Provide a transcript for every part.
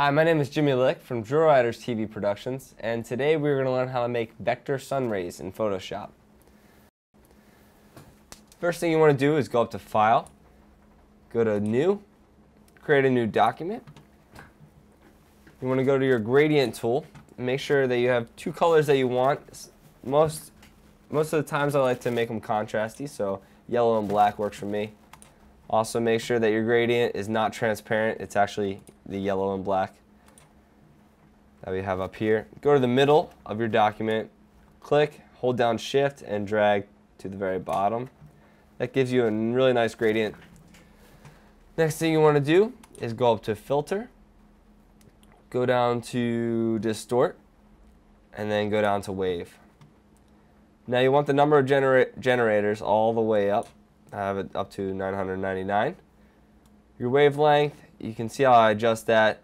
Hi, my name is Jimmy Lick from Drill Riders TV Productions, and today we're going to learn how to make vector sun rays in Photoshop. First thing you want to do is go up to File, go to New, create a new document. You want to go to your gradient tool and make sure that you have two colors that you want. Most, most of the times I like to make them contrasty, so yellow and black works for me. Also make sure that your gradient is not transparent. It's actually the yellow and black that we have up here. Go to the middle of your document, click, hold down shift and drag to the very bottom. That gives you a really nice gradient. Next thing you want to do is go up to filter, go down to distort, and then go down to wave. Now you want the number of genera generators all the way up. I have it up to 999. Your wavelength, you can see how I adjust that.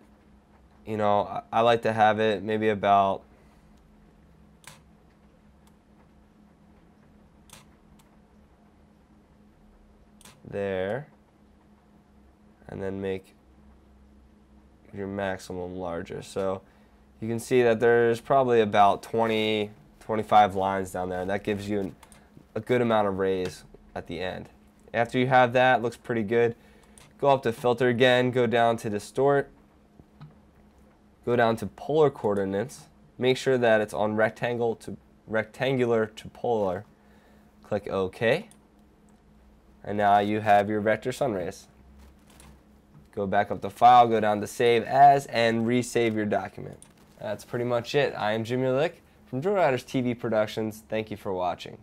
You know, I, like to have it maybe about there and then make your maximum larger. So you can see that there's probably about 20, 25 lines down there. And that gives you a good amount of rays at the end. After you have that, looks pretty good. Go up to filter again, go down to distort, go down to polar coordinates. Make sure that it's on rectangle to rectangular to polar. Click OK. And now you have your vector sun rays. Go back up to File, go down to Save As, and resave your document. That's pretty much it. I am Jimmy Lick from Drill Riders TV Productions. Thank you for watching.